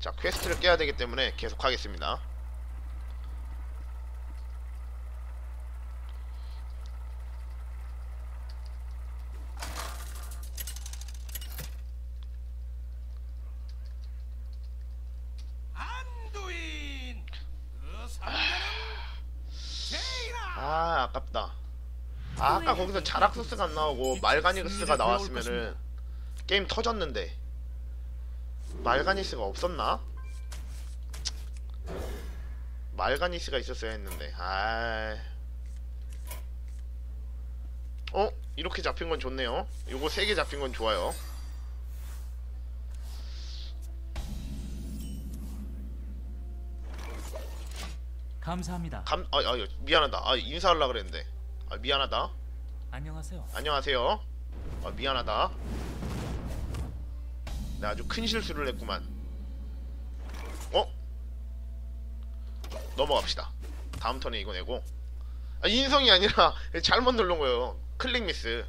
자 퀘스트를 깨야 되기 때문에 계속 하겠습니다. 그아 아깝다. 아, 아까 거기서 자락서스가 안 나오고 말가니스가 나왔으면은 게임 터졌는데 말가니스가 없었나? 말가니스가 있었어야 했는데 아 어? 이렇게 잡힌 건 좋네요 요거 세개 잡힌 건 좋아요 감사합니다. 감.. 아, 아 미안하다 아 인사하려고 그랬는데 아 미안하다 안녕하세요. 안녕하세요. 아, 미안하다. 나 아주 큰 실수를 했구만. 어? 넘어갑시다. 다음 턴에 이거 내고. 아, 인성이 아니라 잘못 누른 거예요. 클릭 미스.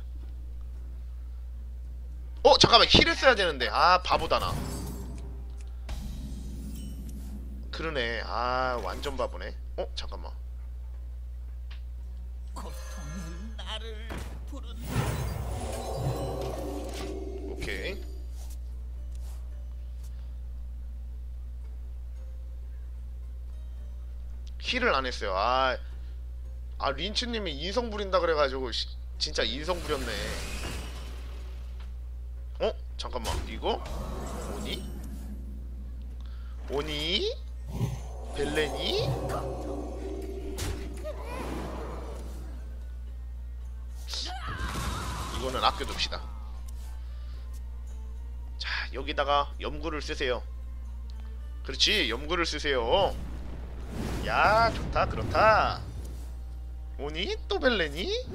어 잠깐만 힐을 써야 되는데 아 바보다 나. 그러네. 아 완전 바보네. 어 잠깐만. 오케이. 힐을 안 했어요. 아, 아 린츠님이 인성 부린다 그래가지고 시- 진짜 인성 부렸네. 어? 잠깐만 이거 오니? 오니? 벨레니? 이거는 아껴둡시다. 자 여기다가 염구를 쓰세요 그렇지 염구를 쓰세요 야 좋다 그렇다. 오니? 또 벨레니?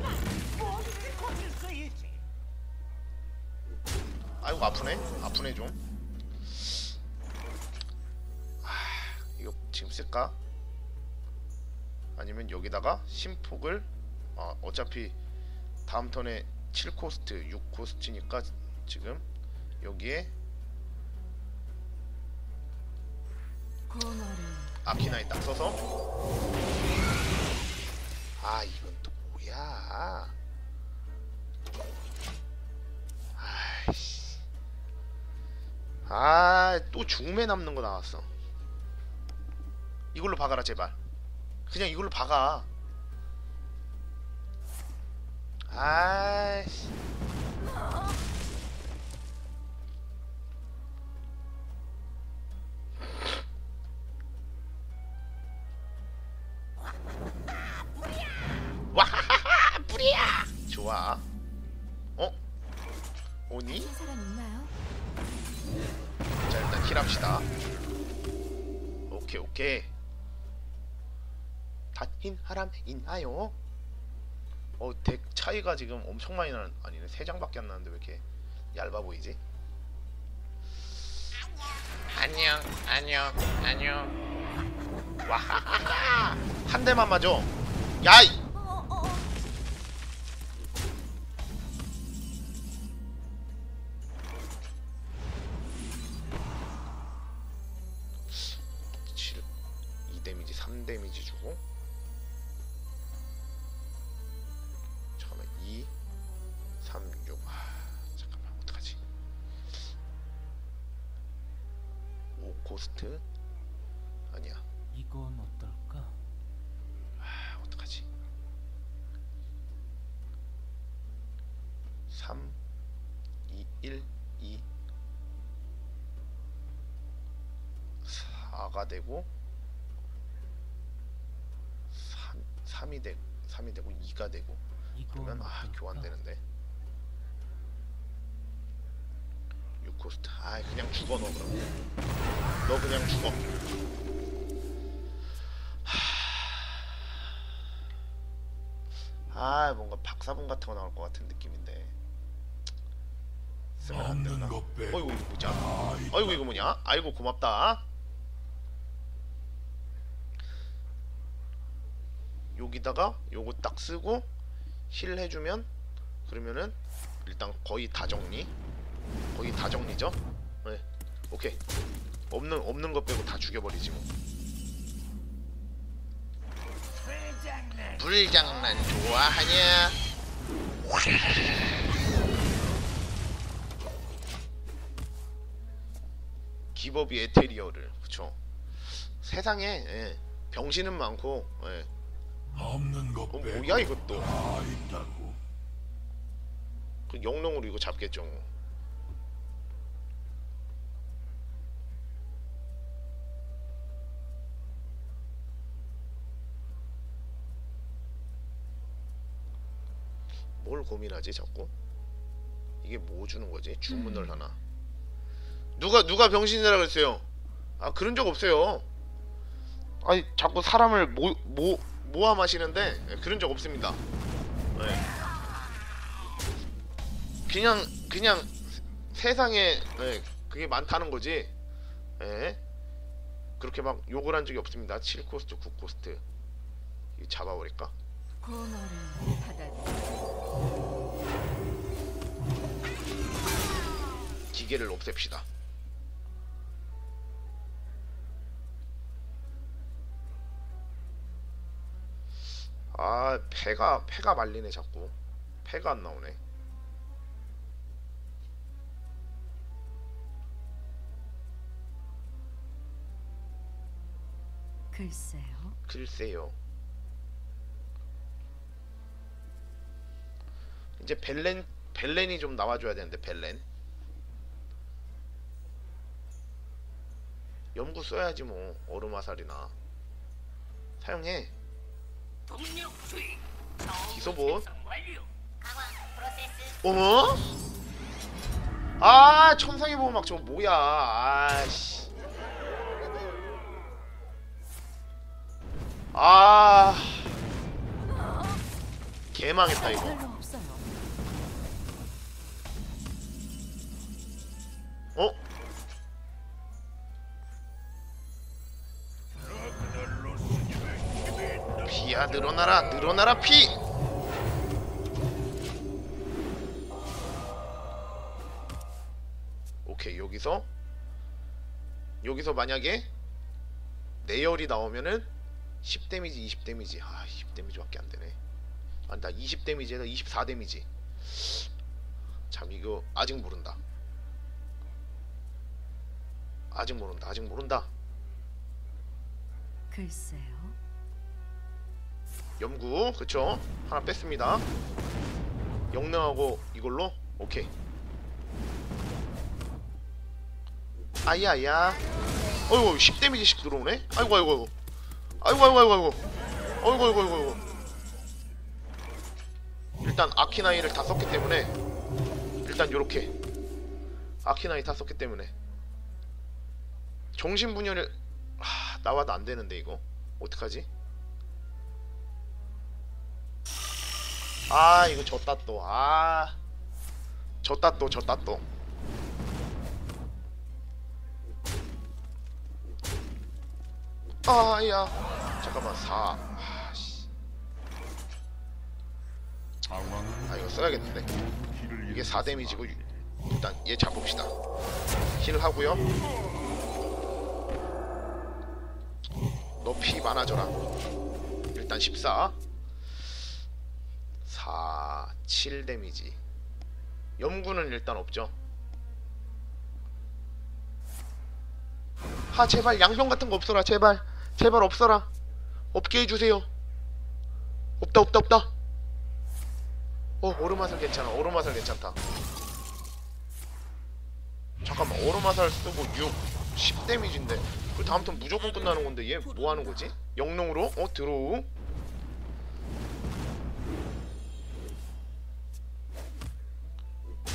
아이고 아프네. 아프네 좀. 아, 이거 지금 쓸까? 아니면 여기다가 심폭을 아, 어차피 다음 턴에 7코스트 6코스트니까 지금 여기에 아키나이 딱 써서. 아 이건 또 뭐야? 아이씨. 아또 중매 남는 거 나왔어. 이걸로 박아라 제발. 그냥 이걸로 박아. 아이씨 좋아 어? 오니? 한 사람? 자 일단 힐합시다 오케이 오케이 다힌 하람 있나요? 어덱 차이가 지금 엄청 많이 나는 아니네 세 장밖에 안 나는데 왜 이렇게 얇아 보이지? 안녕 안녕 안녕 와하하하 한 대만 맞아 야이 데미지 3 데미지 주고. 잠깐만 2 3 6 아, 잠깐만 어떡하지? 5 코스트? 아니야. 이건 어떨까? 아 어떡하지? 3 2 1 2 4가 되고 3, 3이 되 3이 되고 2가 되고 그러면 아? 교환되는데. 6코스트. 아 그냥 죽어 너 그럼 너 그냥 죽어. 하... 아 뭔가 박사본 같은 거 나올 것 같은 느낌인데. 쓰면 안 되나 어이구 이거 뭐냐 어이구 이거 뭐냐? 아이고 고맙다 여기다가 요거 딱 쓰고 힐 해주면 그러면은 일단 거의 다 정리. 거의 다 정리죠? 네. 오케이. 없는 없는 것 빼고 다 죽여버리지 뭐. 불장난 좋아하냐? 기법이 에테리어를. 그쵸? 세상에 예, 병신은 많고 예. 없는 것 어, 빼고 뭐야 이것도 다 있다고. 그 영롱으로 이거 잡겠죠 뭐. 뭘 고민하지 자꾸? 이게 뭐 주는 거지? 주문을 하나? 누가 누가 병신이라 그랬어요? 아 그런 적 없어요. 아니 자꾸 사람을 모, 모 모함하시는데 예, 그런 적 없습니다. 네. 그냥 그냥 세상에 예, 그게 많다는 거지. 예. 그렇게 막 욕을 한 적이 없습니다. 7코스트, 9코스트. 이거 잡아버릴까? 기계를 없앱시다. 아, 패가 패가 말리네 자꾸. 패가 안 나오네. 글쎄요. 글쎄요. 이제 벨렌 벨렌이 좀 나와줘야 되는데 벨렌. 연구 써야지 뭐 얼음화살이나 사용해 동력 수익 기소본 완료 어머? 아 천상의 보호막 저거 뭐야. 아씨. 아. 개망했다 이거. 없어 피야 늘어나라 늘어나라 피! 오케이 여기서? 여기서 만약에 내열이 나오면은 10 데미지 20 데미지. 아20 데미지밖에 안 되네. 아나 20 데미지에다 24 데미지. 참 이거 아직 모른다. 아직 모른다 아직 모른다. 글쎄요. 염구 그쵸? 하나 뺐습니다. 영능하고 이걸로? 오케이. 아야야. 어이구 10 데미지씩 들어오네? 아이고 아이고 아이고. 아이고 아이고 아이고 아이고. 아이고 아이고 아이고 일단 아키나이를 다 썼기 때문에 일단 요렇게. 아키나이 다 썼기 때문에. 정신분열을 하, 나와도 안 되는데 이거. 어떡하지? 아 이거 졌다 또 아. 졌다 또 졌다 또. 아야. 잠깐만 4 아씨. 상황은 아 이거 써야겠는데. 이게 4 데미지고 일단 얘 잡읍시다. 힐 하고요. 너 피 많아져라. 일단 14 4 7 데미지. 염구는 일단 없죠? 아 제발 양병 같은 거 없어라 제발. 제발 없어라. 없게 해주세요. 없다 없다 없다. 어 오르마살 괜찮아. 오르마살 괜찮다. 잠깐만 오르마살 쓰고 6 10 데미지인데. 그 다음 턴 무조건 끝나는 건데 얘 뭐 하는 거지? 영롱으로? 어 드로우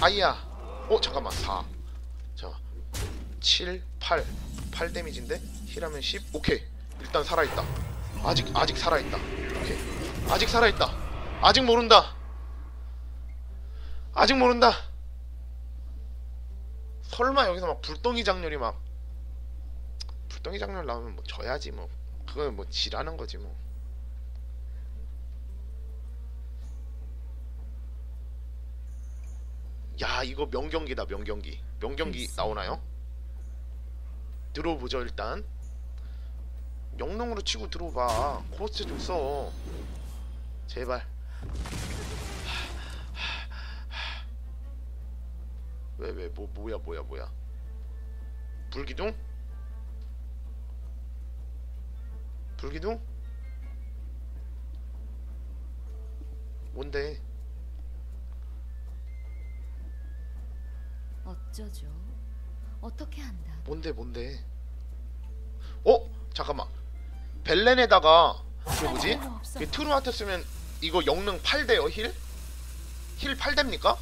아이야 어 잠깐만. 4 자, 7, 8 8 데미지인데? 힐하면 10 오케이. 일단 살아있다. 아직 아직 살아있다. 오케이. 아직 살아있다. 아직 모른다. 아직 모른다. 설마 여기서 막 불덩이 작렬이 막 불덩이 작렬 나오면 뭐 져야지 뭐. 그건 뭐 지라는 거지 뭐 야 이거 명경기다 명경기 명경기 나오나요? 들어보죠 일단 영능으로 치고 들어봐 코스트 좀 써 제발 왜왜 뭐 뭐야 뭐야 뭐야 불기둥? 불기둥? 뭔데? 어쩌죠? 어떻게 한다? 뭔데 뭔데? 어? 잠깐만 벨렌에다가 그 뭐지? 그 트루한테 쓰면 이거 영능 8대요 힐? heal 8 됩니까?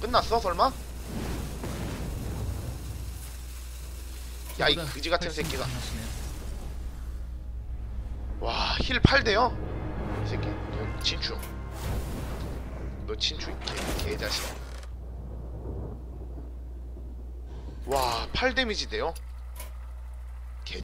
끝났어 설마? 야 이 그지 같은 새끼가. 와 heal 8 돼요? 이 새끼 너 친추 너 개, 개자식 와 8 데미지 돼요?